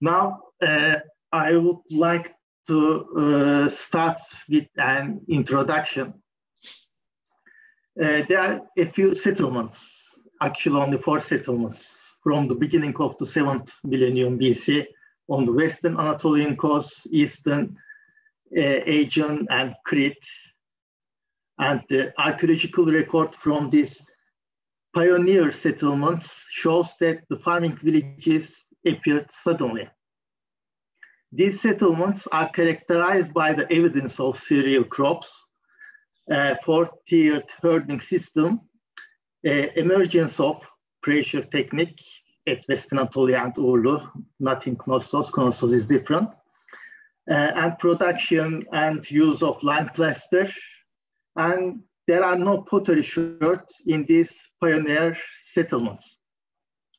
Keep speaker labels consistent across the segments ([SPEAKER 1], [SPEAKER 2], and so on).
[SPEAKER 1] Now, uh, I would like to uh, start with an introduction. Uh, there are a few settlements, actually only four settlements, from the beginning of the 7th millennium BC on the western Anatolian coast, eastern uh, Aegean and Crete. And the archaeological record from these pioneer settlements shows that the farming villages appeared suddenly. These settlements are characterized by the evidence of cereal crops, uh, four-tiered herding system, uh, emergence of pressure technique at West Anatolia and Uğurlu, not in Knossos, Knossos is different, uh, and production and use of lime plaster. And there are no pottery sherds in these pioneer settlements.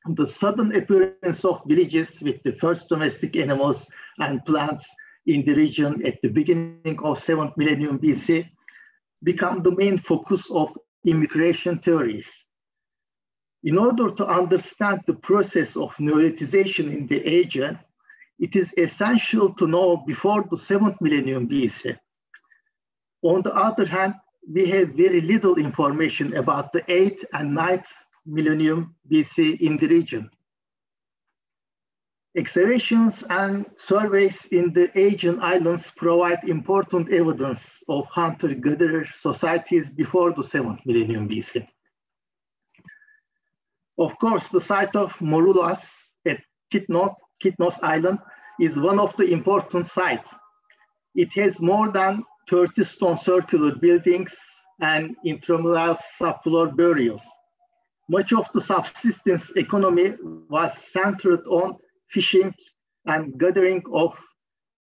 [SPEAKER 1] The sudden appearance of villages with the first domestic animals and plants in the region at the beginning of 7th millennium BC become the main focus of immigration theories. In order to understand the process of Neolithization in the Aegean, it is essential to know before the 7th millennium BC. On the other hand, we have very little information about the 8th and 9th millennium BC in the region. Excavations and surveys in the Aegean islands provide important evidence of hunter-gatherer societies before the 7th millennium BC. Of course, the site of Maroulas at Kythnos, Kythnos Island is one of the important sites. It has more than 30 stone circular buildings and intramural subfloor burials. Much of the subsistence economy was centered on fishing and gathering of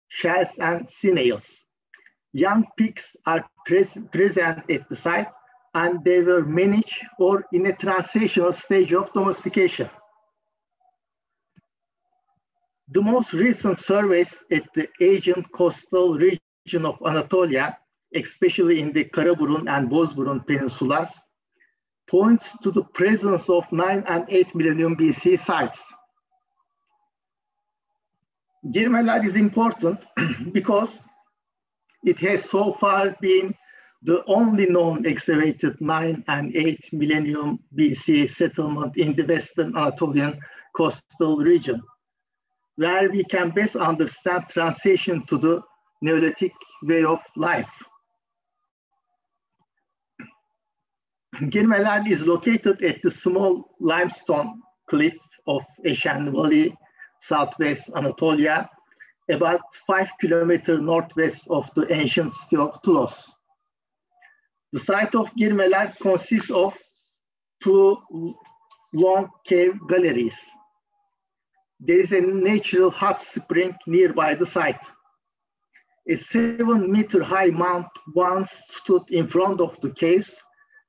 [SPEAKER 1] shells and snails. Young pigs are pres present at the site and they were managed or in a transitional stage of domestication. The most recent surveys at the Aegean coastal region of Anatolia, especially in the Karaburun and Bozburun peninsulas, points to the presence of 9 and 8 millennium BC sites. Girmeler is important because it has so far been the only known excavated 9 and 8 millennium BC settlement in the Western Anatolian coastal region, where we can best understand transition to the Neolithic way of life. Girmeler is located at the small limestone cliff of Eşen Valley southwest Anatolia, about five kilometers northwest of the ancient city of Tlos. The site of Girmeler consists of two long cave galleries. There is a natural hot spring nearby the site. A seven meter high mount once stood in front of the caves,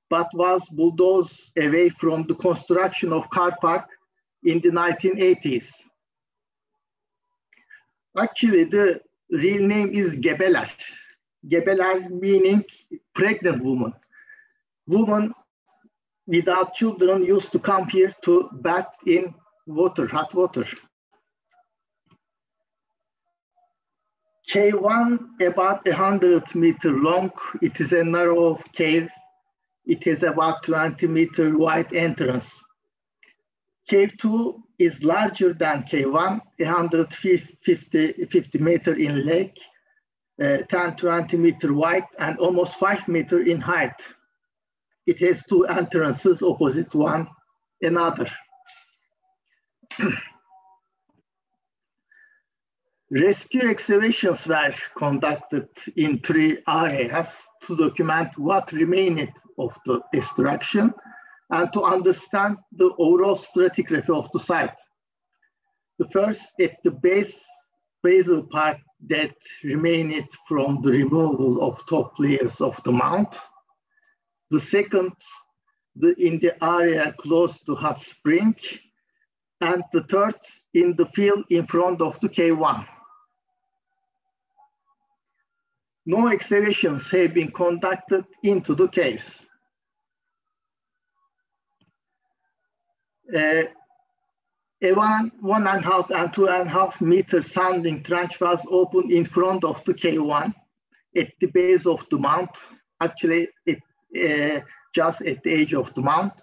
[SPEAKER 1] but was bulldozed away from the construction of car park in the 1980s. Actually, the real name is Gebeler. Gebeler meaning pregnant woman. Woman without children used to come here to bath in water, hot water. K1 about 100 meter long. It is a narrow cave. It has about 20 meter wide entrance. Cave 2 is larger than K1, 150 50 meter in length, uh, 10, 20 meter wide, and almost five meter in height. It has two entrances opposite one another. Rescue excavations were conducted in three areas to document what remained of the destruction and to understand the overall stratigraphy of the site. The first at the base basal part that remained from the removal of top layers of the mount. The second the, in the area close to hot spring. And the third in the field in front of the K1. No excavations have been conducted into the caves. Uh, a one, one and a half and two and a half meter sounding trench was opened in front of the K1 at the base of the mount, actually it, uh, just at the edge of the mount.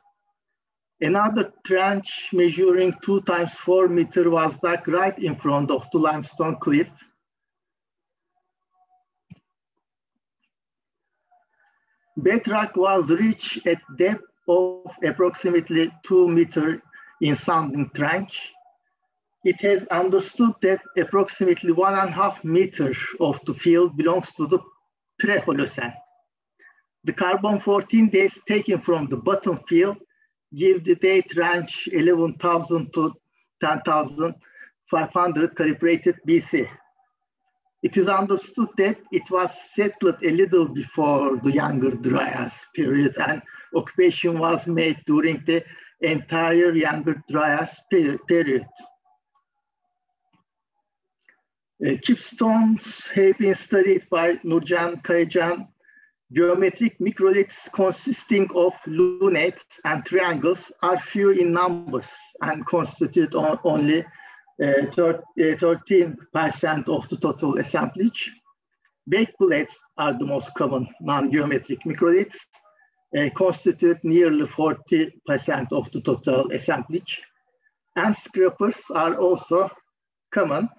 [SPEAKER 1] Another trench measuring two times four meter was dug right in front of the limestone cliff. Bedrock was reached at depth of approximately two meter in sounding trench. It has understood that approximately one and a half meters of the field belongs to the pre-Holocene. The carbon 14 days taken from the bottom field give the date range 11,000 to 10,500 calibrated BC. It is understood that it was settled a little before the Younger Dryas period and occupation was made during the entire Younger Dryas period. Uh, chipstones have been studied by Nurcan Kayacan. Geometric microliths consisting of lunates and triangles are few in numbers and constitute on only 13% uh, uh of the total assemblage. Baked plates are the most common non-geometric microliths uh, constitute nearly 40% of the total assemblage. And scrapers are also common.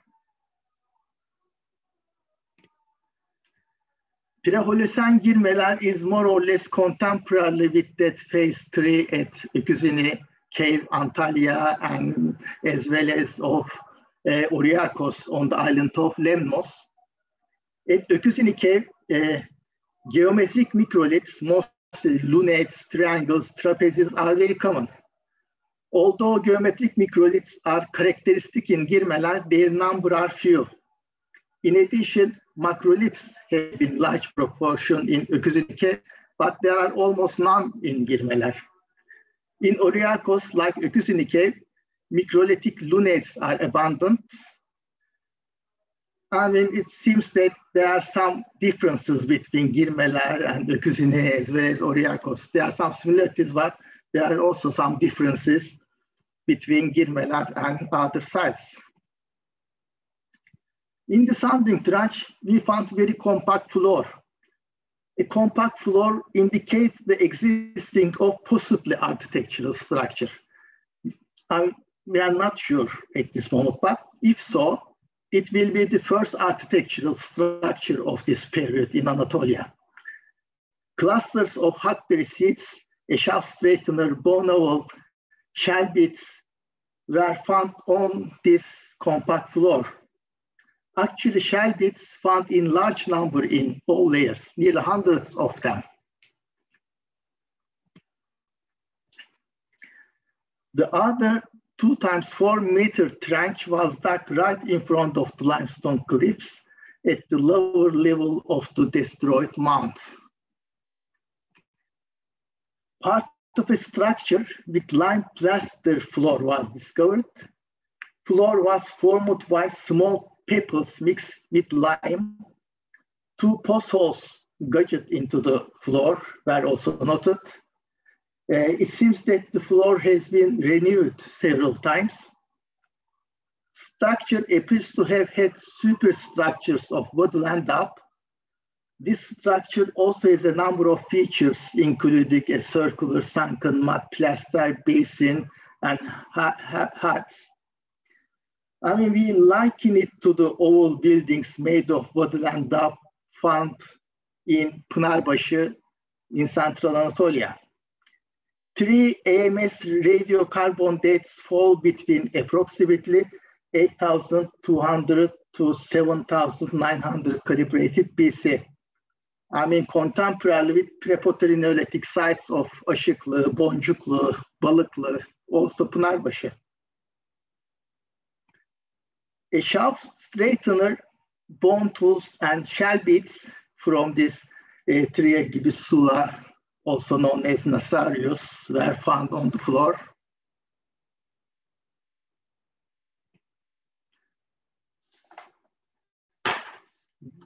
[SPEAKER 1] Pre-Holocene girmeler is more or less contemporary with that phase three at Öküzini Cave, Antalya, and as well as of uh, Oryakos on the island of Lemnos. At Öküzini Cave, uh, geometric microliths, most lunates, triangles, trapezes are very common. Although geometric microliths are characteristic in Girmeler, their number are few. In addition, macroliths have been large proportion in Öküzünike, but there are almost none in Girmeler. In Ouriakos, like Öküzünike, microlithic lunates are abundant, I mean, it seems that there are some differences between Girmeler and Öküzini as well as Ouriakos. There are some similarities, but there are also some differences between Girmeler and other sites. In the sounding trench, we found very compact floor. A compact floor indicates the existing of possibly architectural structure. And we are not sure at this moment, but if so, it will be the first architectural structure of this period in Anatolia. Clusters of hackberry seeds, a shaft straightener, bone oval, shell bits were found on this compact floor. Actually, shell bits found in large number in all layers, nearly hundreds of them. The other two times four meter trench was dug right in front of the limestone cliffs at the lower level of the destroyed mount. Part of a structure with lime plaster floor was discovered. Floor was formed by small pebbles mixed with lime. Two post holes gudged into the floor were also noted. Uh, it seems that the floor has been renewed several times. Structure appears to have had superstructures of wattle and daub. This structure also has a number of features, including a circular sunken mud plaster basin and huts. I mean, we liken it to the old buildings made of woodland up found in Pınarbaşı in central Anatolia. Three AMS radiocarbon dates fall between approximately 8,200 to 7,900 calibrated BC. I mean, contemporary with prepotary Neolithic sites of Aşıklı, Boncuklu, Balıklı, also Pınarbaşı. A shaft straightener, bone tools, and shell beads from this uh, Tritia gibbosula also known as Nassarius, were found on the floor.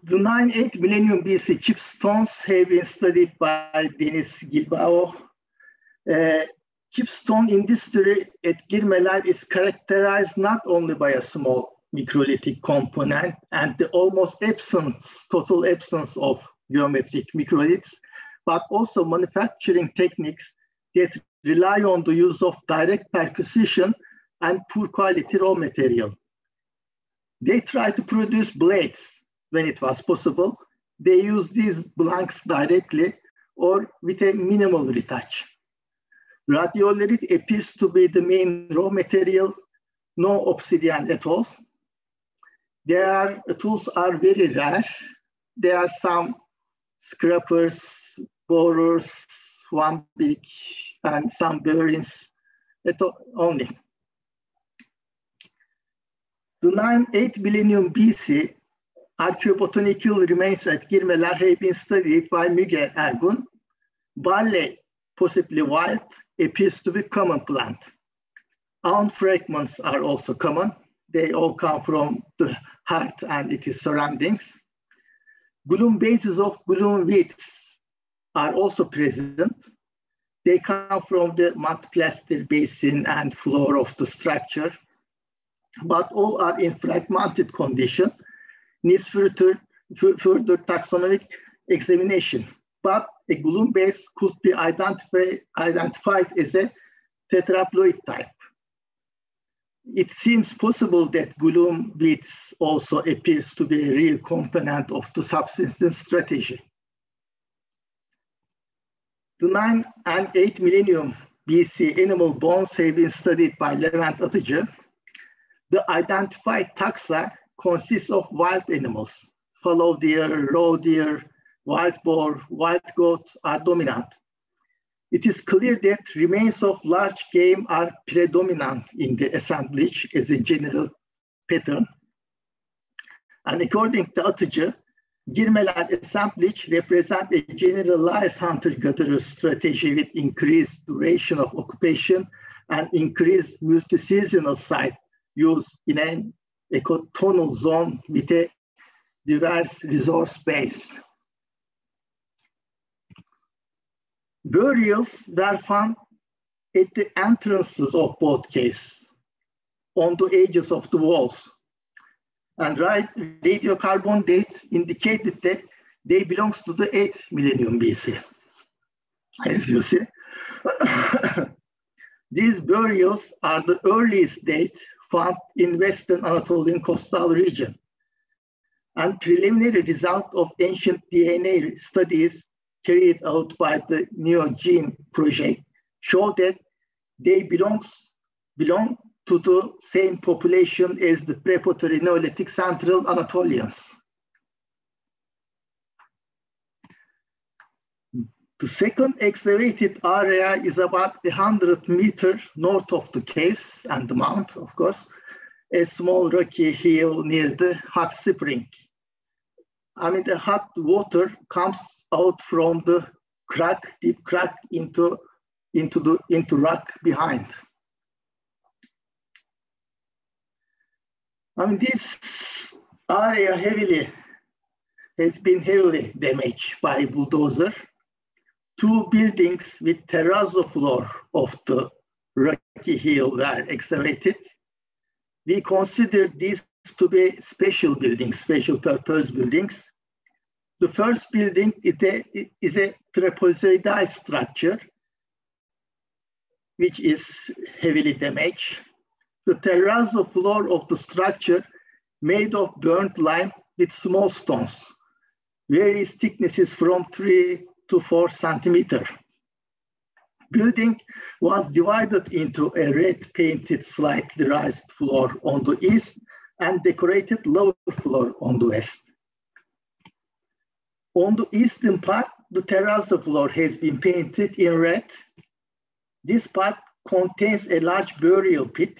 [SPEAKER 1] The 9-8 millennium BC chip stones have been studied by Denis Guilbeau. Uh, Chipstone industry at Girmeler is characterized not only by a small microlithic component and the almost absence, total absence of geometric microliths, but also manufacturing techniques that rely on the use of direct percussion and poor quality raw material. They try to produce blades when it was possible. They use these blanks directly or with a minimal retouch. Radiolite appears to be the main raw material, no obsidian at all. Their tools are very rare. There are some scrapers, borers, one big, and some bearings only. The 9-8 millennium BC archaeobotanical remains at Girmeler have been studied by Müge Ergun. Barley, possibly wild, appears to be common plant. Aunt fragments are also common. They all come from the heart and its surroundings. Glume bases of glume wheats are also present. They come from the mud plaster basin and floor of the structure, but all are in fragmented condition, needs further, further taxonomic examination. But a glume base could be identify, identified as a tetraploid type it seems possible that glume wheats also appears to be a real component of the subsistence strategy. The 9 and 8 millennium BC animal bones have been studied by Levent Atıcı. The identified taxa consists of wild animals. Fallow deer, roe deer, wild boar, wild goat are dominant. It is clear that remains of large game are predominant in the assemblage as a general pattern. And according to Atıcı, Girmeler assemblage represent a generalized hunter-gatherer strategy with increased duration of occupation and increased multi-seasonal site use in an ecotonal zone with a diverse resource base. Burials were found at the entrances of both caves, on the edges of the walls. And right, radiocarbon dates indicated that they belong to the 8th millennium BC, as you see. These burials are the earliest date found in Western Anatolian coastal region. And preliminary result of ancient DNA studies carried out by the NeoGene project show that they belongs, belong to the same population as the pre-pottery Neolithic Central Anatolians. The second excavated area is about 100 meters north of the caves and the mount, of course, a small rocky hill near the hot spring. I mean, the hot water comes out from the crack, deep crack into, into, the, into rock behind. I mean, this area heavily has been heavily damaged by bulldozer. Two buildings with terrazzo floor of the rocky hill were excavated. We consider these to be special buildings, special purpose buildings. The first building is a, is a trapezoidal structure, which is heavily damaged. The terrazzo floor of the structure made of burnt lime with small stones, various thicknesses from three to four centimeter. Building was divided into a red painted slightly raised floor on the east and decorated lower floor on the west. On the eastern part, the terrazzo floor has been painted in red. This part contains a large burial pit.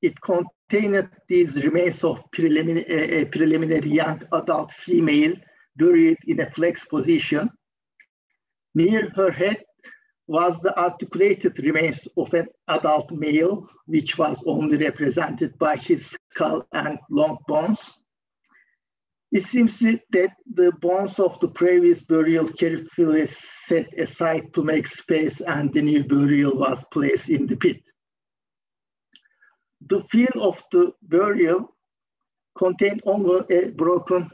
[SPEAKER 1] It contained these remains of preliminary, uh, preliminary young adult female buried in a flex position. Near her head was the articulated remains of an adult male, which was only represented by his skull and long bones. It seems that the bones of the previous burial carefully set aside to make space and the new burial was placed in the pit. The field of the burial contained only a broken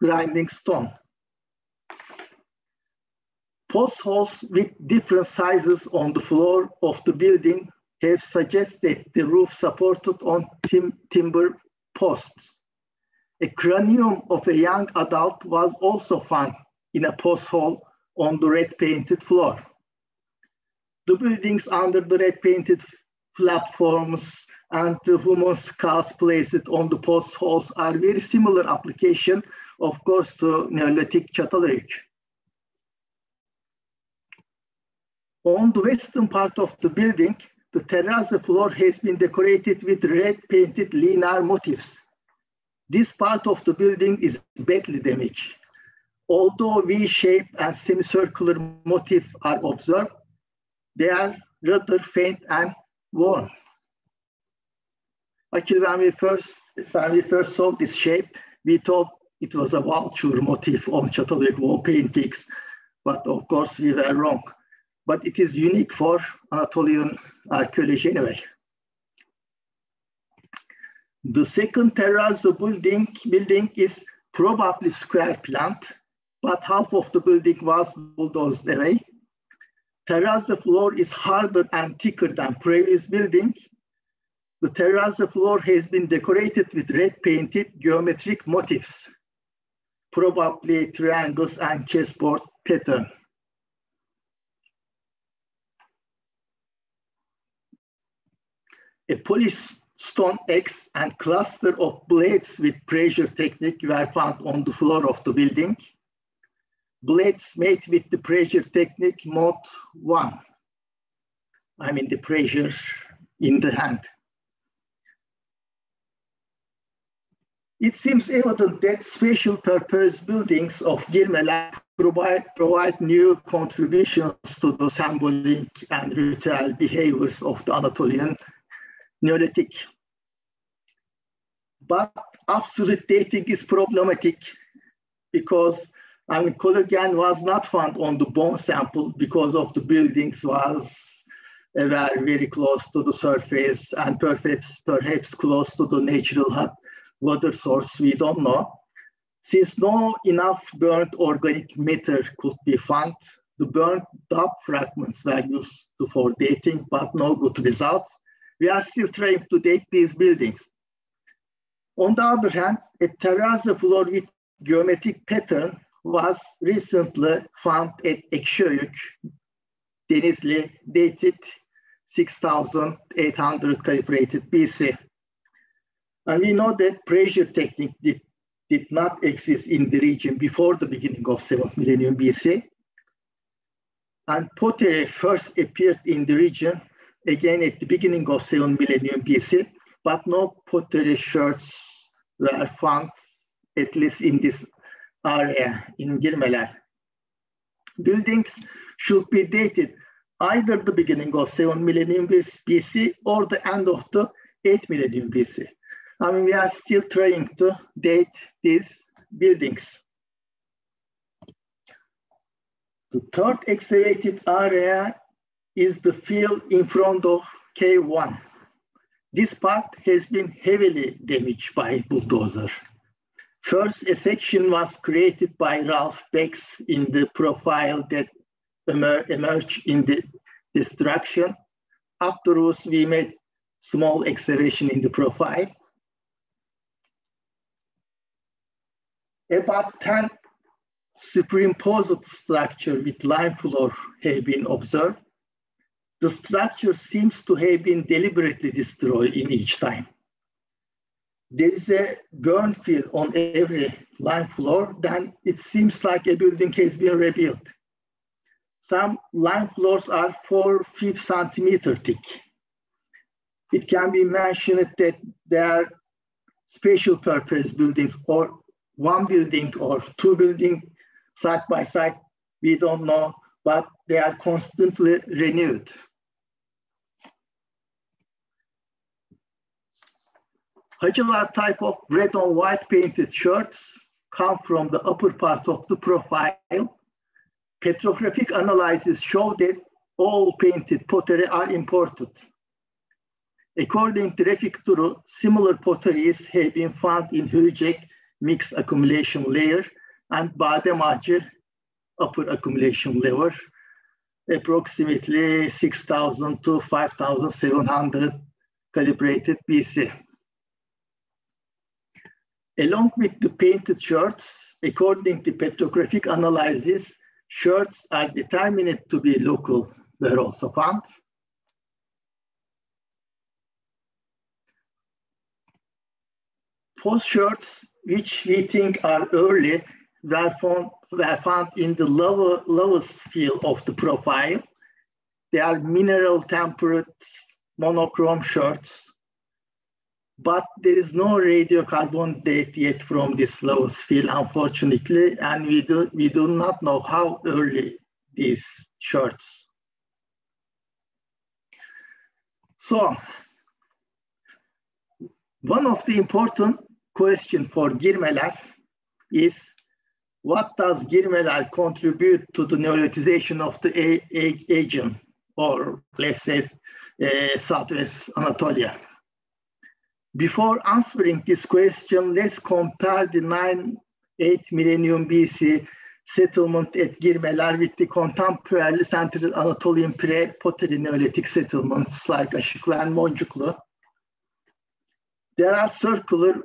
[SPEAKER 1] grinding stone. Post holes with different sizes on the floor of the building have suggested the roof supported on tim timber posts. A cranium of a young adult was also found in a posthole on the red painted floor. The buildings under the red painted platforms and the human skulls placed on the postholes are very similar application, of course, to Neolithic Çatalhöyük. On the western part of the building, the terrace floor has been decorated with red painted linear motifs. This part of the building is badly damaged. Although V-shaped and semicircular motifs are observed, they are rather faint and worn. Actually, when we first when we first saw this shape, we thought it was a vulture motif on Çatalhöyük wall paintings, but of course we were wrong. But it is unique for Anatolian archaeology anyway. The second terrazzo building, building is probably square plant, but half of the building was bulldozed away. Terrazzo floor is harder and thicker than previous building. The terrazzo floor has been decorated with red painted geometric motifs, probably triangles and chessboard pattern. A polished stone X and cluster of blades with pressure technique were found on the floor of the building. Blades made with the pressure technique mode one. I mean the pressure in the hand. It seems evident that special purpose buildings of Girmeler provide, provide new contributions to the symbolic and ritual behaviors of the Anatolian Neolithic. But absolute dating is problematic because I mean, collagen was not found on the bone sample because of the buildings was very close to the surface and perhaps, perhaps close to the natural hot water source, we don't know. Since no enough burnt organic matter could be found, the burnt daub fragments were used for dating, but no good results we are still trying to date these buildings. On the other hand, a terrazzo floor with geometric pattern was recently found at Ekşehöyük, Denizli, dated 6,800 calibrated BC. And we know that pressure technique did, did not exist in the region before the beginning of 7th millennium BC. And pottery first appeared in the region again at the beginning of 7 millennium BC, but no pottery shards were found, at least in this area in Girmeler. Buildings should be dated either the beginning of 7 millennium BC or the end of the 8 millennium BC. I mean, we are still trying to date these buildings. The third excavated area is the field in front of K1. This part has been heavily damaged by bulldozer. First, a section was created by Ralph Becks in the profile that emer emerged in the destruction. Afterwards, we made small excavation in the profile. About 10 superimposed structure with lime floor have been observed the structure seems to have been deliberately destroyed in each time. There is a burn field on every lime floor, then it seems like a building has been rebuilt. Some lime floors are four, five centimeter thick. It can be mentioned that there are special purpose buildings or one building or two buildings side by side, we don't know, but they are constantly renewed. Hacılar type of red on white painted sherds come from the upper part of the profile. Petrographic analysis show that all painted pottery are imported. According to Refik Duru, similar potteries have been found in Höyücek mixed accumulation layer and Badem upper accumulation layer, approximately 6,000 to 5,700 calibrated BC. Along with the painted sherds, according to petrographic analysis, sherds are determined to be local were also found. Post sherds, which we think are early, were found, were found in the lower, lowest field of the profile. They are mineral temperate monochrome sherds, but there is no radiocarbon date yet from this lowest field, unfortunately, and we do, we do not know how early these sherds. So, one of the important question for Girmeler is what does Girmeler contribute to the neolithization of the Aegean, or let's say uh, Southwest Anatolia? Before answering this question, let's compare the 9, 8 millennium BC settlement at Girmeler with the contemporary Central Anatolian pre-pottery Neolithic settlements like Aşıklı and Boncuklu. There are circular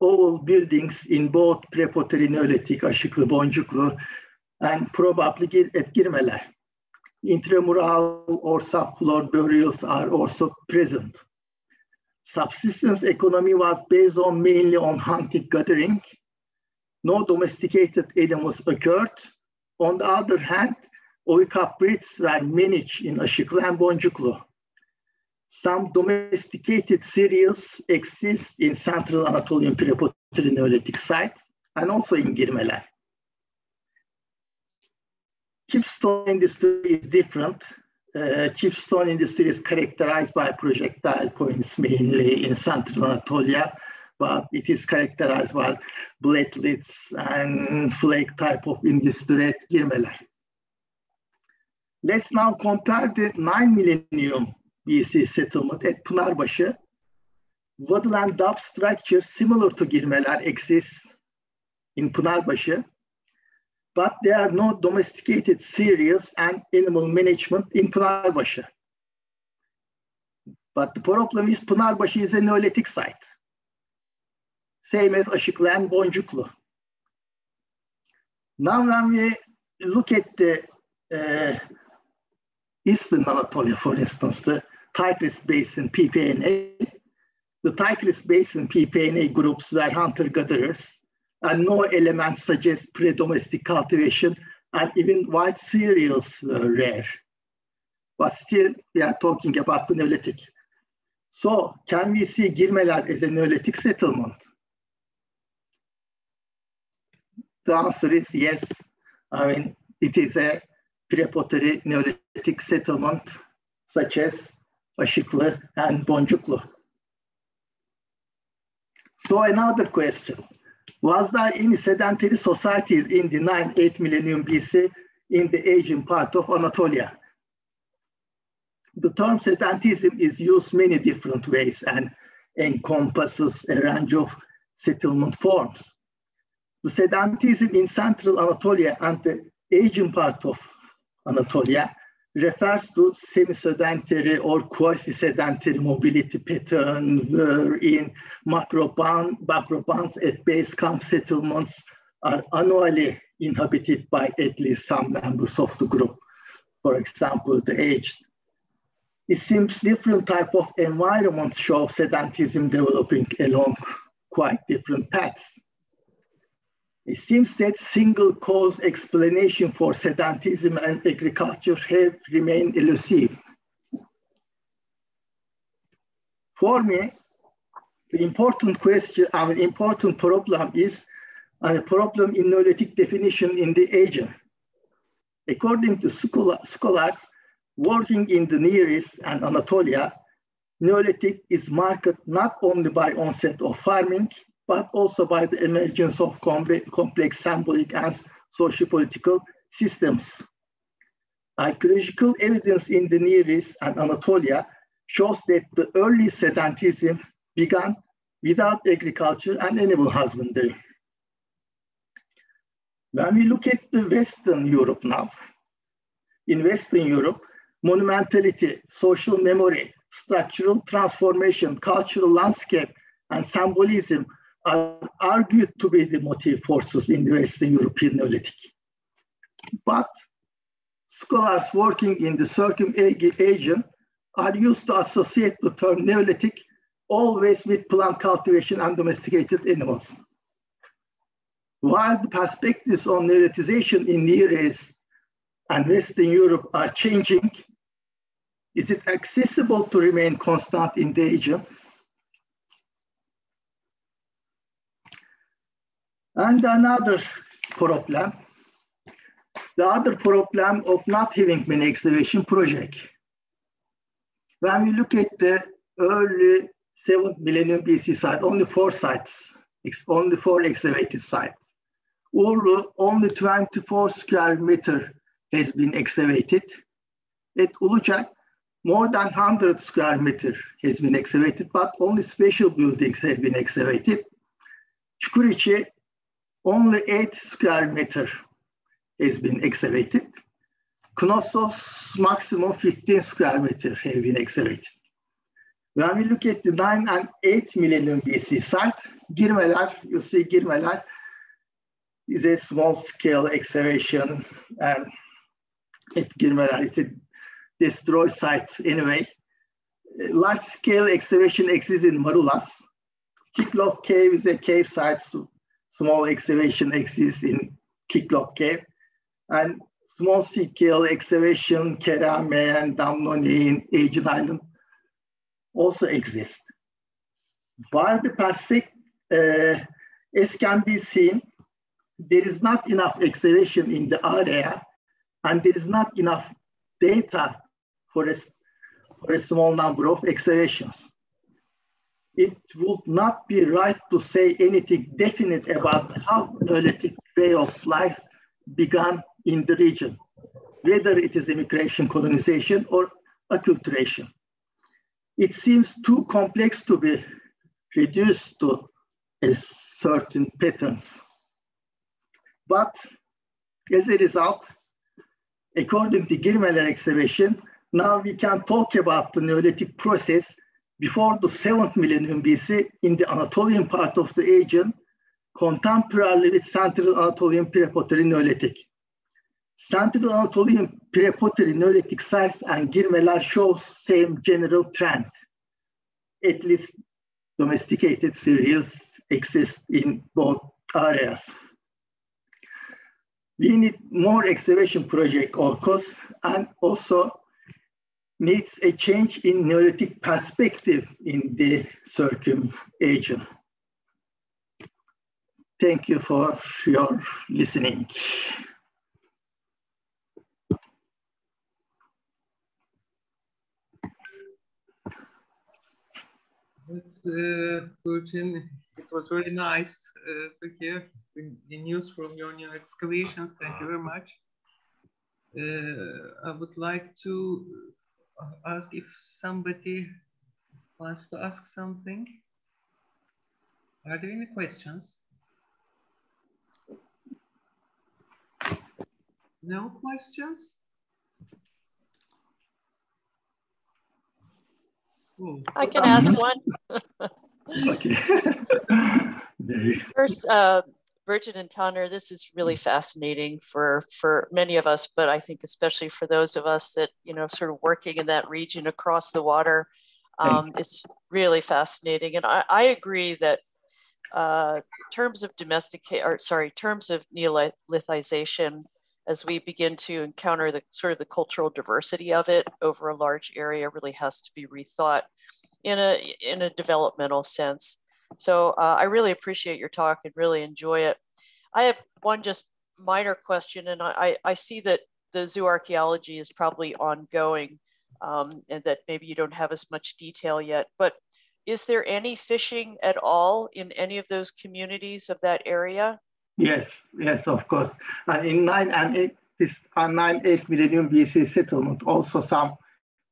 [SPEAKER 1] oval buildings in both pre-pottery Neolithic, Aşıklı, Boncuklu, and probably at Girmeler. Intramural or subfloor burials are also present. Subsistence economy was based on mainly on hunting gathering. No domesticated animals occurred. On the other hand, ovicaprids were managed in Aşıklı and Boncuklu. Some domesticated cereals exist in Central Anatolian Pre-Pottery Neolithic sites and also in Girmeler. Chipstone industry is different. Uh, chipstone industry is characterized by projectile points mainly in Central Anatolia, but it is characterized by bladelets and flake type of industry at Girmeler. Let's now compare the 9 millennium BC settlement at Pınarbaşı. Wattle and daub structures similar to Girmeler exist in Pınarbaşı, but there are no domesticated cereals and animal management in Pınarbaşı. But the problem is Pınarbaşı is a Neolithic site. Same as Aşıklı and Boncuklu. Now when we look at the uh, Eastern Anatolia, for instance, the Tigris Basin PPNA. The Tigris Basin PPNA groups were hunter-gatherers and no elements suggest pre-domestic cultivation and even white cereals were rare. But still, we are talking about the Neolithic. So can we see Girmeler as a Neolithic settlement? The answer is yes. I mean, it is a pre-pottery Neolithic settlement, such as Aşıklı and Boncuklu. So another question, was there any sedentary societies in the 9-8 millennium BC in the Aegean part of Anatolia? The term sedentism is used many different ways and encompasses a range of settlement forms. The sedentism in central Anatolia and the Aegean part of Anatolia refers to semi-sedentary or quasi-sedentary mobility pattern wherein macroband, macrobands at base camp settlements are annually inhabited by at least some members of the group. For example, the aged. It seems different type of environments show sedentism developing along quite different paths. It seems that single cause explanation for sedentism and agriculture have remained elusive. For me, the important question, an important problem is a problem in Neolithic definition in the Aegean. According to scholars working in the Near East and Anatolia, Neolithic is marked not only by onset of farming, but also by the emergence of complex symbolic and socio-political systems. Archaeological evidence in the Near East and Anatolia shows that the early sedentism began without agriculture and animal husbandry. When we look at the Western Europe now, in Western Europe, monumentality, social memory, structural transformation, cultural landscape, and symbolism are argued to be the motive forces in the Western European Neolithic. But scholars working in the circum-Aegean are used to associate the term Neolithic always with plant cultivation and domesticated animals. While the perspectives on Neolithization in Near East and Western Europe are changing, is it accessible to remain constant in the Asia? And another problem, the other problem of not having many excavation project. When we look at the early 7th millennium BC site, only four sites, only four excavated sites. Ulu, only 24 square meter has been excavated. At Ulucak, more than 100 square meter has been excavated, but only special buildings have been excavated. Çukuriçi, only 8 square meter has been excavated. Knossos, maximum 15 square meter have been excavated. When we look at the 9 and 8 millennium BC site, Girmeler, you see Girmeler is a small scale excavation and it Girmeler is a destroyed site anyway. Large scale excavation exists in Marulas. Kiklop Cave is a cave site, small excavation exists in Kiklop Cave. And small scale excavation, Kerame and Damnoni in Aegean Island also exist. While the Pacific, uh, as can be seen, there is not enough excavation in the area and there is not enough data for a, for a small number of excavations. It would not be right to say anything definite about how Neolithic way of life began in the region, whether it is immigration, colonization, or acculturation it seems too complex to be reduced to a certain patterns. But as a result, according to Girmeler excavation, now we can talk about the Neolithic process before the 7th millennium BC in the Anatolian part of the Aegean, contemporarily with Central Anatolian Pre-Pottery Neolithic. Central Anatolian pre-pottery Neolithic sites and Girmeler show same general trend. At least domesticated cereals exist in both areas. We need more excavation project of course, and also needs a change in Neolithic perspective in the circum-Aegean. Thank you for your listening.
[SPEAKER 2] It's uh. It was very nice uh, to hear the, the, news from your new excavations. Thank you very much. Uh, I would like to ask if somebody wants to ask something. Are there any questions? No questions?
[SPEAKER 3] I can ask one.
[SPEAKER 1] okay.
[SPEAKER 3] First, uh, Burcin and Taner, this is really fascinating for for many of us, but I think especially for those of us that you know sort of working in that region across the water. Um, it's really fascinating, and I, I agree that uh, terms of domesticate, or sorry, terms of neolithization as we begin to encounter the sort of the cultural diversity of it over a large area really has to be rethought in a in a developmental sense. So uh, I really appreciate your talk and really enjoy it. I have one just minor question, and I, I see that the zoo archaeology is probably ongoing um, and that maybe you don't have as much detail yet, but is there any fishing at all in any of those communities of that area?
[SPEAKER 1] Yes, yes, of course. Uh, in 9 and 8, this uh, 9, 8 millennium BC settlement, also some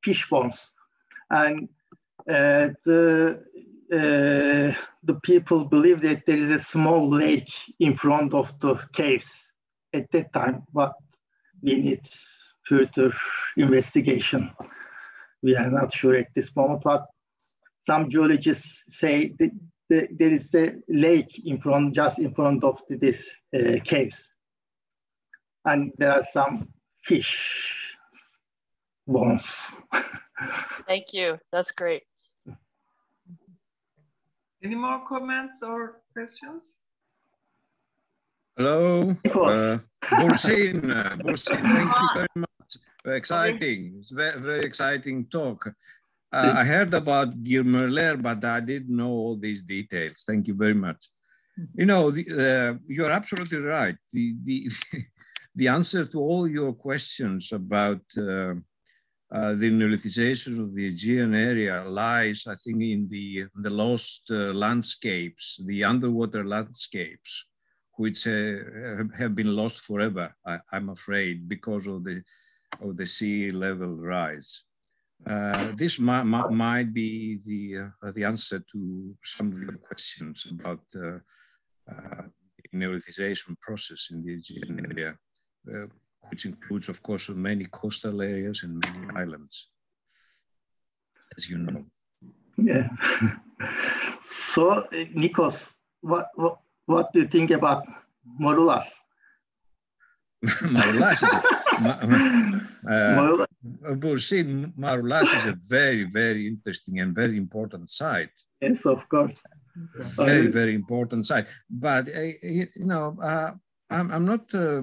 [SPEAKER 1] fish bones. And uh, the, uh, the people believe that there is a small lake in front of the caves at that time, but we need further investigation. We are not sure at this moment, but some geologists say that there is a lake in front, just in front of the, this uh, caves. And there are some fish bones.
[SPEAKER 3] Thank you. That's great.
[SPEAKER 2] Any more comments or questions?
[SPEAKER 4] Hello, uh, Burçin. Uh, Burçin, thank you very much. Very exciting. It's very, very exciting talk. Uh, I heard about Girmeler, but I didn't know all these details. Thank you very much. You know, the, uh, you're absolutely right. The, the, the answer to all your questions about uh, uh, the Neolithization of the Aegean area lies, I think, in the, the lost uh, landscapes, the underwater landscapes, which uh, have been lost forever, I, am afraid, because of the, of the sea level rise. Uh, this might, might be the, uh, the answer to some of your questions about uh, the neolithization process in the Aegean area, which includes, of course, many coastal areas and many islands, as you know.
[SPEAKER 1] Yeah. so, Nikos, what, what, what do you think about Maroulas?
[SPEAKER 4] Maroulas is a, uh, Burçin Maroulas is a very, very interesting and very important site.
[SPEAKER 1] Yes, of course.
[SPEAKER 4] Very, very important site. But, uh, you know, uh, I'm, I'm not, uh,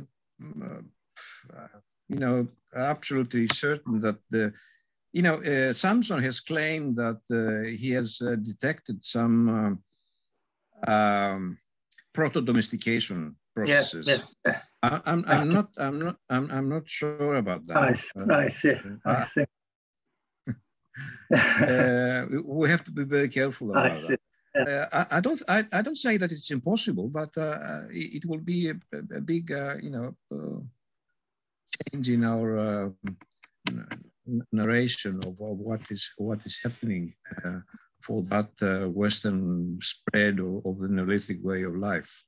[SPEAKER 4] you know, absolutely certain that the, you know, uh, Sampson has claimed that he has detected some um, proto-domestication processes. Yes, yes. I, am I'm not I'm not I'm, I'm not sure about that.
[SPEAKER 1] I, uh, I see. I uh, see.
[SPEAKER 4] uh, we have to be very careful about that. Uh, I, I, don't I, I don't say that it's impossible, but uh, it, it, will be a, a big uh, you know change in our narration of, of, what is what is happening for that Western spread of, of the Neolithic way of life.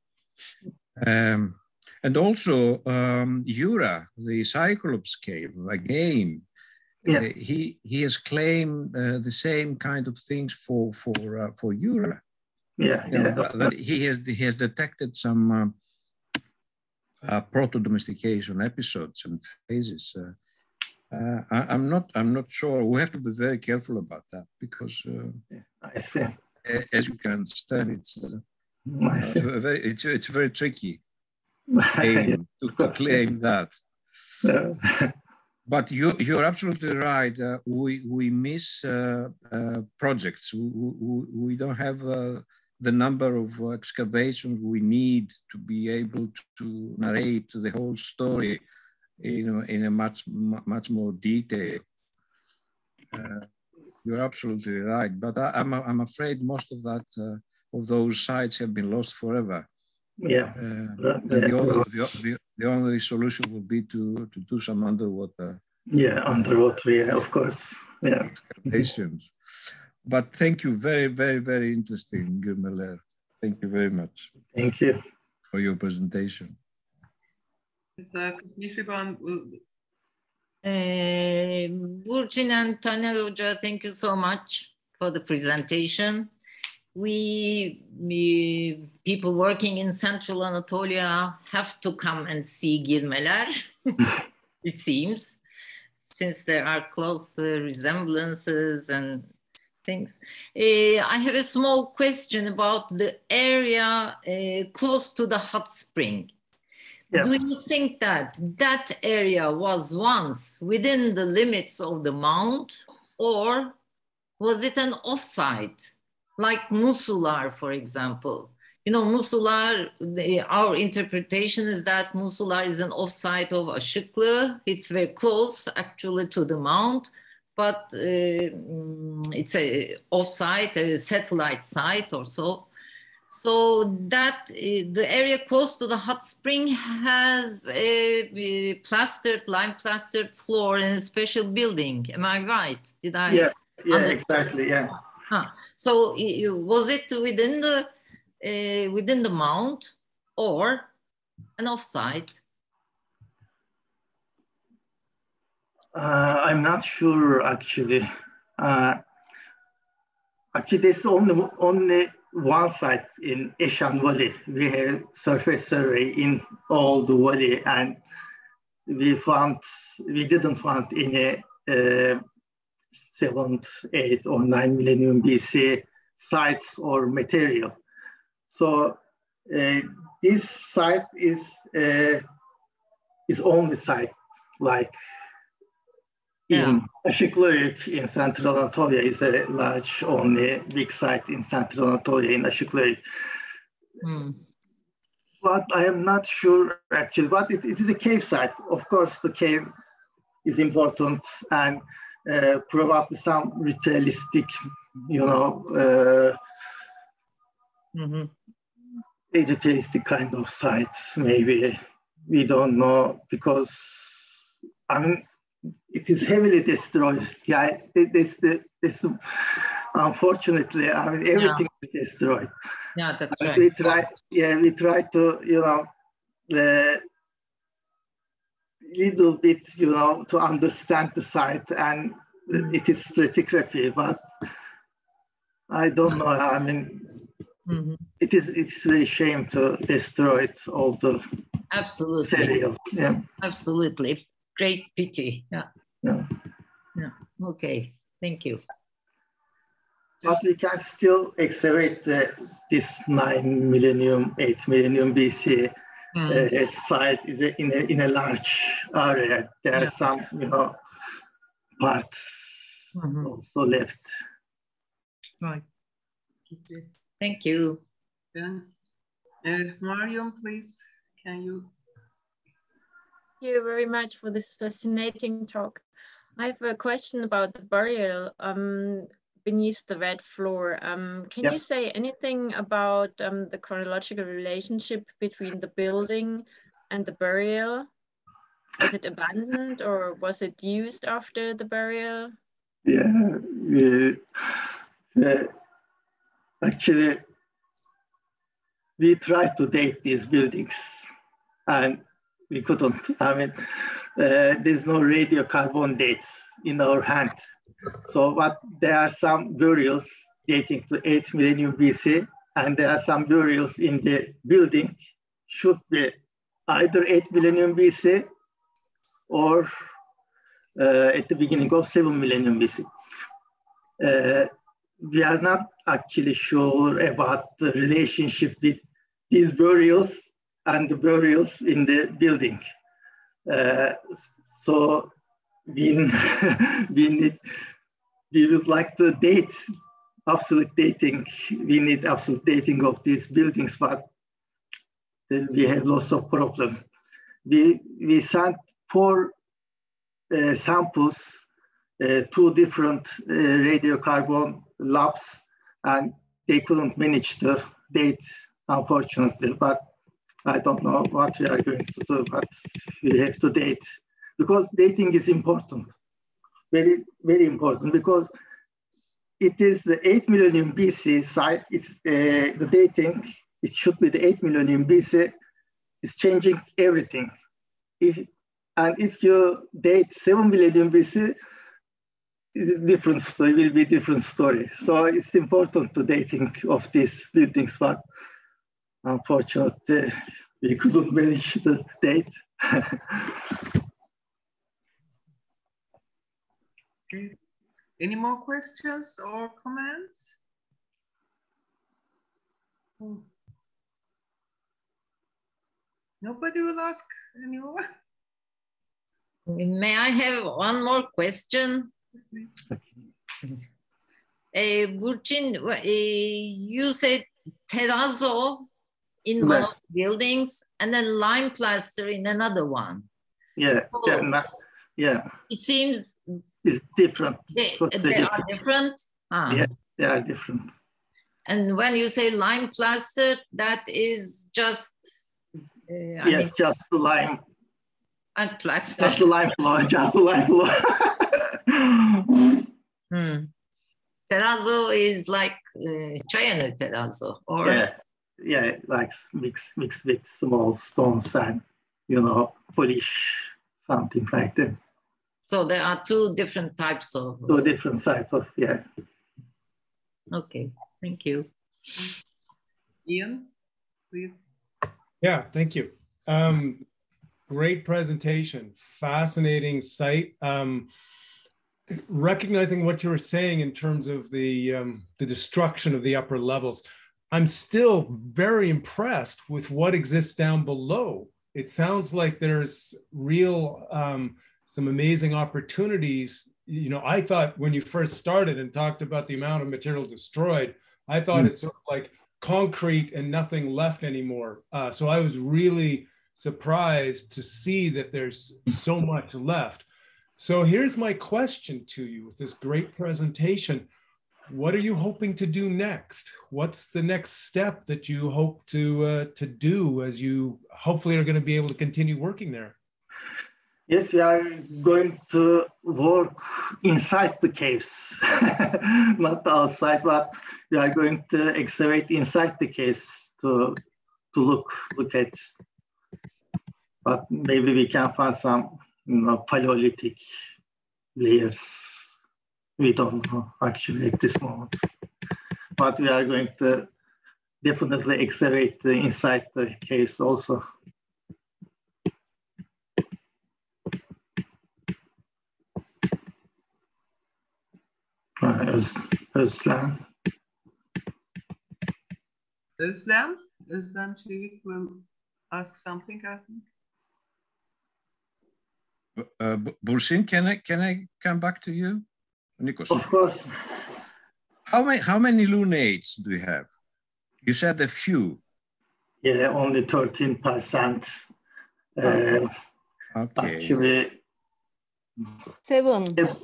[SPEAKER 4] Um, and also um, the Cyclops cave, again, yeah. uh, he he has claimed uh, the same kind of things for for uh, for Youra.
[SPEAKER 1] Yeah, you know, yeah.
[SPEAKER 4] That, that, he has he has detected some um, uh, proto domestication episodes and phases. Uh, uh, I, am not I'm not sure. We have to be very careful about that because,
[SPEAKER 1] yeah,
[SPEAKER 4] as you can understand, it's uh, very, it's, it's very tricky claim, to claim that. but you, you're absolutely right. Uh, we, we miss uh, uh, projects. We, we, we, don't have uh, the number of excavations we need to be able to narrate the whole story you know, in a much, much more detail. Uh, you're absolutely right. But I, am I'm, I'm afraid most of that uh, of those sites have been lost forever.
[SPEAKER 1] Yeah.
[SPEAKER 4] Uh, the, only, the, the, only solution would be to, to do some underwater.
[SPEAKER 1] Yeah, underwater, yeah, of course. Yeah.
[SPEAKER 4] Excavations. But thank you. Very, very, very interesting, Girmeler. Thank you very much.
[SPEAKER 1] Thank you.
[SPEAKER 4] For your presentation.
[SPEAKER 2] Uh,
[SPEAKER 5] Burçin and Taner Hoca, thank you so much for the presentation we, we, people working in central Anatolia have to come and see Girmeler, it seems, since there are close uh, resemblances and things. Uh, I have a small question about the area uh, close to the hot spring. Yeah. Do you think that that area was once within the limits of the mount or was it an offsite? like Musular, for example. You know, Musular, the, our interpretation is that Musular is an offsite of Aşıklı. It's very close actually to the mount, but uh, mm, it's a off-site, a satellite site or so. So that uh, the area close to the hot spring has a, a plastered, lime plastered floor in a special building. Am I right? Did I?
[SPEAKER 1] Yeah, yeah, exactly. Yeah.
[SPEAKER 5] Huh. So was it within the uh, within the mount or an offsite?
[SPEAKER 1] Uh, I'm not sure actually. Uh, actually, there's only only one site in Eşen Valley. We have surface survey in all the valley, and we found we didn't find any uh, seventh, eighth, or nine millennium BC sites or material. So uh, this site is uh, is only site like
[SPEAKER 5] Yeah.
[SPEAKER 1] in Aşıklı Höyük in Central Anatolia is a large only big site in Central Anatolia in Aşıklı Höyük.
[SPEAKER 5] Hmm.
[SPEAKER 1] But I am not sure actually, but it, it is a cave site. Of course, the cave is important and uh, probably some ritualistic, you know, uh,
[SPEAKER 5] Mhm.
[SPEAKER 1] a ritualistic kind of sites. Maybe we don't know because I mean it is heavily destroyed. Yeah, it, this the this unfortunately I mean everything is destroyed.
[SPEAKER 5] Yeah, that's right.
[SPEAKER 1] we try yeah we try to you know the little bit you know to understand the site and it is stratigraphy but i don't know i mean
[SPEAKER 5] Mhm.
[SPEAKER 1] it is it's very shame to destroy it, all the
[SPEAKER 5] Absolutely,
[SPEAKER 1] material yeah
[SPEAKER 5] absolutely. Great pity. Yeah.
[SPEAKER 1] Yeah.
[SPEAKER 5] Yeah. Okay. Thank you.
[SPEAKER 1] but we can still excavate the, this 9 millennium 8 millennium bc
[SPEAKER 5] Hmm.
[SPEAKER 1] uh, site is a, in, a, in a large area there are some you know parts
[SPEAKER 5] Mhm.
[SPEAKER 1] also left
[SPEAKER 5] Right. Thank you.
[SPEAKER 2] thanks. Uh, Mariam, please, can you?
[SPEAKER 6] Thank you very much for this fascinating talk. I have a question about the burial um, beneath the red floor. Um, can
[SPEAKER 1] Yep.
[SPEAKER 6] you say anything about um, the chronological relationship between the building and the burial? Was it abandoned or was it used after the burial?
[SPEAKER 1] Yeah, we, uh, actually, we tried to date these buildings and we couldn't. I mean, uh, there's no radiocarbon dates in our hand. So, but there are some burials dating to 8 millennium BC, and there are some burials in the building should be either 8 millennium BC or uh, at the beginning of 7 millennium BC. Uh, we are not actually sure about the relationship with these burials and the burials in the building. Uh, so we, we need, we would like to date, absolute dating. We need absolute dating of these buildings, but we have lots of problem. We, we sent four uh, samples, uh, two different uh, radiocarbon labs, and they couldn't manage to date, unfortunately. But I don't know what we are going to do, but we have to date because dating is important, very, very important because it is the 8 millennium BC site, it's uh, the dating, it should be the 8 millennium BC, it's changing everything. If, and if you date 7 millennium BC, different story, will be different story. So it's important to dating of these buildings, but unfortunately, we couldn't manage the date.
[SPEAKER 2] Okay. Any more questions or comments? Hmm. Nobody will ask anymore?
[SPEAKER 5] May I have one more question?
[SPEAKER 2] Please.
[SPEAKER 5] Uh, Burçin, uh, you said terrazzo in one of the buildings and then lime plaster in another one.
[SPEAKER 1] yeah, yeah,
[SPEAKER 5] Oh.
[SPEAKER 1] yeah,
[SPEAKER 5] It seems
[SPEAKER 1] it's different.
[SPEAKER 5] They, they are
[SPEAKER 1] different.
[SPEAKER 5] different? Ah.
[SPEAKER 1] Yeah. They are different.
[SPEAKER 5] And when you say lime plaster, that is just, uh,
[SPEAKER 1] yes,
[SPEAKER 5] mean,
[SPEAKER 1] just the lime,
[SPEAKER 5] and plaster.
[SPEAKER 1] just the lime floor, just the lime floor.
[SPEAKER 5] Hmm. Terrazzo is like uh, Çayönü terrazzo, or
[SPEAKER 1] yeah, yeah, like mix mix with small stones and you know polish something like that.
[SPEAKER 5] so there are two different types of.
[SPEAKER 1] So different types of yeah.
[SPEAKER 5] Okay, thank you.
[SPEAKER 2] Ian, please.
[SPEAKER 7] Yeah, thank you. Um, great presentation, fascinating site. Um, recognizing what you were saying in terms of the um, the destruction of the upper levels, I'm still very impressed with what exists down below. It sounds like there's real um, some amazing opportunities. You know, I thought when you first started and talked about the amount of material destroyed, I thought
[SPEAKER 1] Mm.
[SPEAKER 7] it's sort of like concrete and nothing left anymore. Uh, so I was really surprised to see that there's so much left. So here's my question to you with this great presentation. What are you hoping to do next? What's the next step that you hope to uh, to do as you hopefully are going to be able to continue working there?
[SPEAKER 1] Yes, we are going to work inside the caves, not outside, but we are going to excavate inside the caves to to look look at. But maybe we can find some you know, Paleolithic layers. We don't know actually at this moment. But we are going to definitely excavate the inside the caves also. Uh, Öz, Özlem.
[SPEAKER 2] Özlem, Özlem Çevik will ask something, I think.
[SPEAKER 4] Uh, Bu- Bursin, can I can I come back to you, Nikos?
[SPEAKER 1] Of course.
[SPEAKER 4] How many how many lunates do you have? You said a few.
[SPEAKER 1] Yeah, only 13%. Uh,
[SPEAKER 4] Okay.
[SPEAKER 1] actually,
[SPEAKER 8] Seven.
[SPEAKER 1] yes,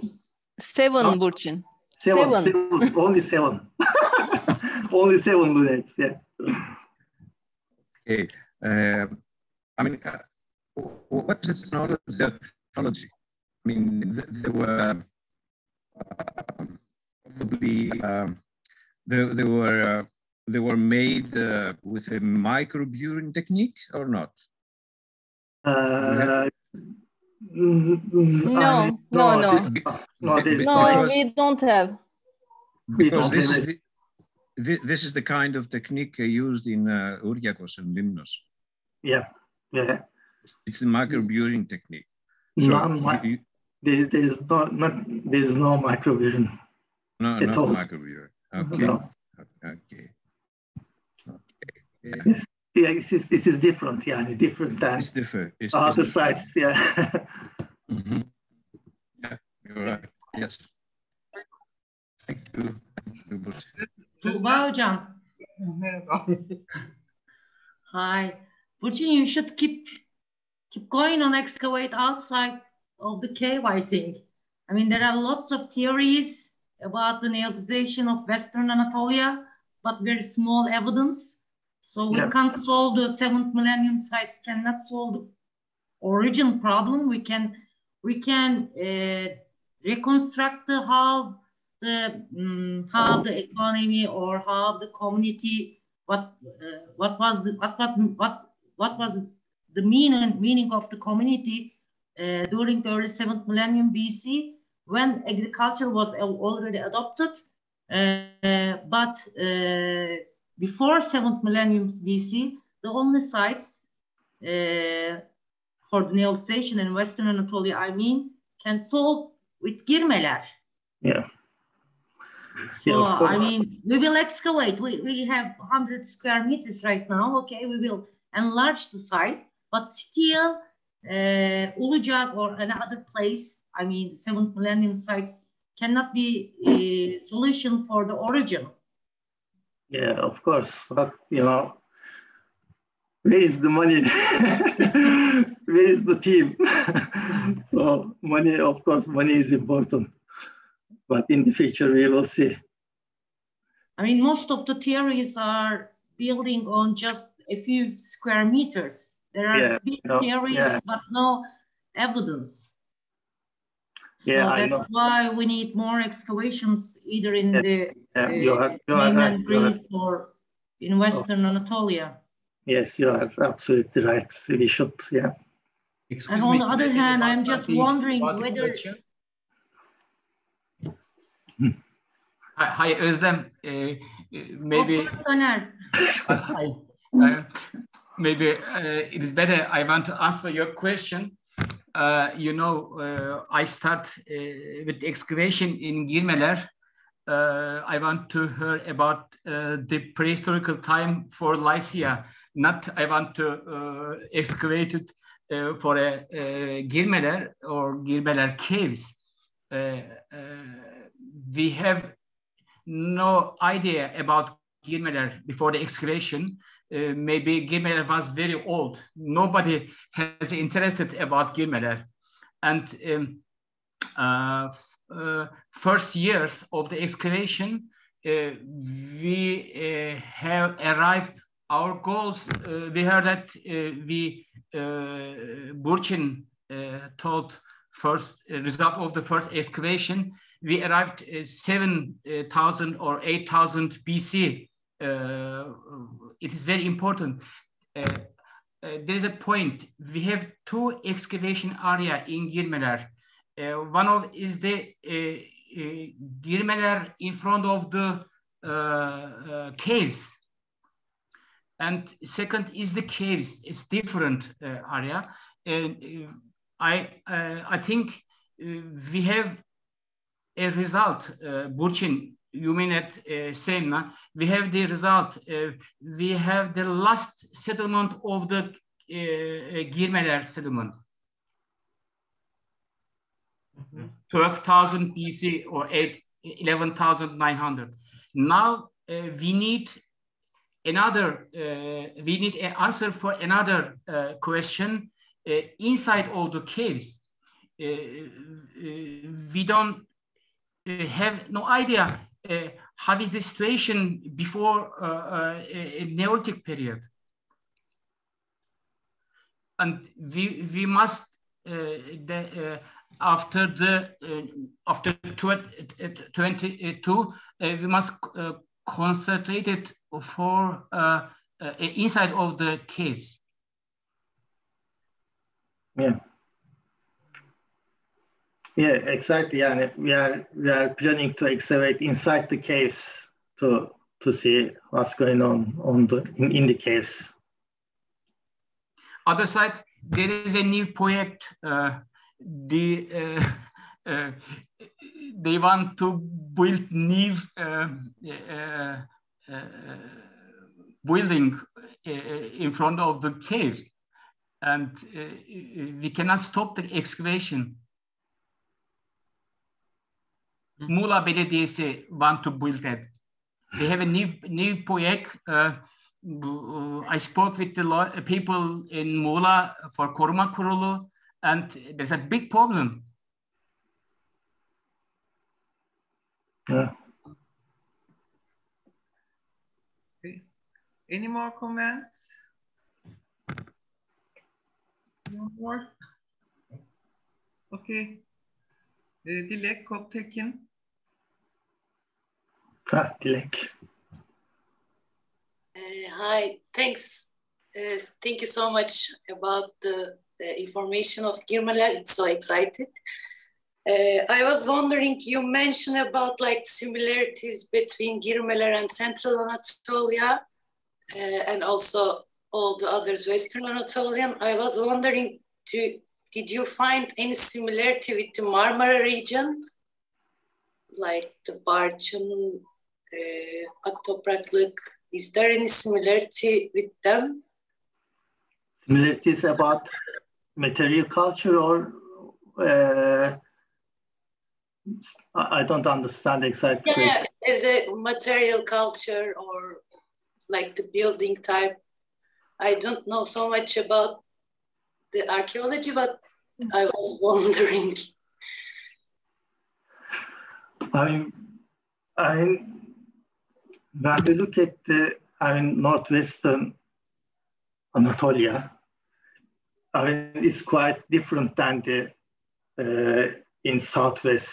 [SPEAKER 8] Seven,
[SPEAKER 1] Oh.
[SPEAKER 8] Burçin.
[SPEAKER 1] seven,
[SPEAKER 8] Seven.
[SPEAKER 1] seven, only seven. only seven lunates, yeah.
[SPEAKER 4] Okay. Uh, I mean, uh, what's the technology? I mean, there were um, probably um, they, they were uh, they were made uh, with a microburin technique or not?
[SPEAKER 1] Uh,
[SPEAKER 8] No, no, no.
[SPEAKER 1] this- no, there is
[SPEAKER 8] No, we don't have.
[SPEAKER 4] Because this is the, this is the kind of technique uh, used in uh, Ouriakos and Limnos.
[SPEAKER 1] Yeah, yeah.
[SPEAKER 4] It's the microburin technique. So
[SPEAKER 1] Non-
[SPEAKER 4] you- you-
[SPEAKER 1] there, there is no, not, there is no microvision.
[SPEAKER 4] no,
[SPEAKER 1] At
[SPEAKER 4] not
[SPEAKER 1] all.
[SPEAKER 4] microburin. Okay.
[SPEAKER 1] No.
[SPEAKER 4] Okay. Okay. Yeah.
[SPEAKER 1] Yeah, this is, this is different, yeah, different than
[SPEAKER 4] It's different. It's,
[SPEAKER 1] other
[SPEAKER 4] it's different.
[SPEAKER 1] sites, yeah.
[SPEAKER 4] Mhm. Yeah, you're right. Yes. Thank you. Thank you, Bursa.
[SPEAKER 9] Tuğba Hocam,
[SPEAKER 2] Merhaba.
[SPEAKER 9] hi. Burçin, you should keep keep going on excavate outside of the cave, I think. I mean, there are lots of theories about the neolithization of Western Anatolia, but very small evidence. So we
[SPEAKER 1] Yeah.
[SPEAKER 9] can't solve the seventh millennium sites, cannot solve the origin problem. We can we can uh, reconstruct the how the mm, how the economy or how the community what uh, what was the what what what what was the meaning meaning of the community uh, during the early seventh millennium BC when agriculture was already adopted, uh, but uh, before seventh millennium BC, the only sites uh, for the neolithization in Western Anatolia, I mean, can solve with girmeler.
[SPEAKER 1] Yeah.
[SPEAKER 9] So,
[SPEAKER 1] Yeah,
[SPEAKER 9] I mean, we will excavate. We, we have 100 square meters right now. Okay, we will enlarge the site, but still, uh, Ulucak or another place, I mean, the seventh millennium sites cannot be a solution for the origin.
[SPEAKER 1] Yeah, of course, but you know, where is the money? where is the team? so money, of course, money is important. But in the future, we will see.
[SPEAKER 9] I mean, most of the theories are building on just a few square meters. There are
[SPEAKER 1] Yeah,
[SPEAKER 9] big
[SPEAKER 1] no,
[SPEAKER 9] theories,
[SPEAKER 1] yeah.
[SPEAKER 9] but no evidence. So
[SPEAKER 1] Yeah,
[SPEAKER 9] that's
[SPEAKER 1] know.
[SPEAKER 9] why we need more excavations either in
[SPEAKER 1] Yeah,
[SPEAKER 9] the
[SPEAKER 1] Yeah,
[SPEAKER 9] uh,
[SPEAKER 1] you are, you are right.
[SPEAKER 9] mainland
[SPEAKER 1] you
[SPEAKER 9] Greece or in Western Anatolia.
[SPEAKER 1] yes, you are absolutely right. We should, yeah.
[SPEAKER 10] Excuse
[SPEAKER 9] And on
[SPEAKER 10] me,
[SPEAKER 9] the other hand, I'm just
[SPEAKER 10] thing
[SPEAKER 9] wondering
[SPEAKER 10] about
[SPEAKER 9] whether-
[SPEAKER 10] question. Hi, hi Özlem. Uh, uh, maybe
[SPEAKER 9] Of course, Taner.
[SPEAKER 10] Hi. Uh, maybe uh, it is better. I want to answer your question. Uh, you know, uh, I start uh, with excavation in Girmeler. Uh, I want to hear about the prehistorical time for Lycia. Not I want to excavate it for a, a Girmeler or Girmeler caves. We have no idea about Girmeler before the excavation. Uh, maybe Girmeler was very old. Nobody has interested about Girmeler. And um, uh, uh, first years of the excavation, uh, we uh, have arrived our goals. We heard that we Burçin told first result of the first excavation. We arrived uh, 7,000 or 8,000 BC. It is very important. Uh, uh, there is a point. We have two excavation area in Girmeler. Uh, one of is the uh, uh, Girmeler in front of the caves. And second is the caves. It's different area. And I, I think we have a result. Uh, Burçin, you mean at uh, same, no? We have the result. Uh, we have the last settlement of the uh, Girmeler settlement. 12,000 BC or 11,900. Now uh, we need another, uh, we need an answer for another uh, question uh, inside of the caves. Uh, uh, we don't uh, have no idea uh, how is the situation before uh, uh, a Neolithic period. And we, we must, uh, the, uh, after the, uh, after 22, uh, we must uh, concentrate it for uh, uh, inside of the caves.
[SPEAKER 1] Yeah. Yeah, exactly. And we are we are planning to excavate inside the caves to to see what's going on on the in, in the caves.
[SPEAKER 10] Other side, there is a new project. Uh, the uh, uh, they want to build new uh, uh, uh, building in front of the cave, and we cannot stop the excavation. Muğla Belediyesi want to build that. They have a new new project. Uh, I spoke with the law, people in Muğla for Koruma Kurulu, and there's a big problem.
[SPEAKER 1] Yeah.
[SPEAKER 2] Okay. Any more comments? No more? Okay. Uh, Dilek Koptekin.
[SPEAKER 1] Dilek.
[SPEAKER 11] Uh, hi, thanks. Uh, thank you so much about the, the information of Girmeler. It's so excited. Uh, I was wondering, you mentioned about like similarities between Girmeler and Central Anatolia uh, and also all the others, Western Anatolian. I was wondering, did you find any similarity with the Marmara region? Like the Barçın, uh, Aktopraklık, is there any similarity with them?
[SPEAKER 1] Similarities about material culture or uh, I don't understand exactly.
[SPEAKER 11] Yeah, as a material culture or like the building type. I don't know so much about the archaeology, but I was wondering.
[SPEAKER 1] I mean, I mean, when we look at the I mean, northwestern Anatolia, I mean, it's quite different than the uh, in southwest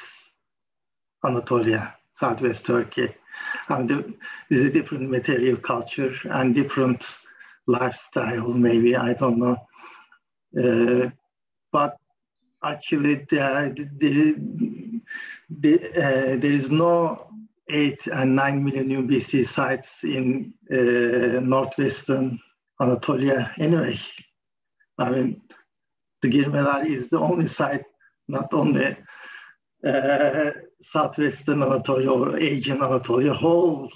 [SPEAKER 1] Anatolia, southwest Turkey. I mean, there's a different material culture and different lifestyle, maybe, I don't know. Uh, but actually, there, there, there, uh, there is no 8 and 9 million new BC sites in uh, northwestern Anatolia anyway. I mean, the Girmeler is the only site, not only uh, southwestern Anatolia or Asian Anatolia, whole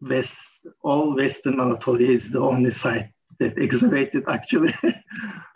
[SPEAKER 1] west, all western Anatolia is the only site that excavated actually.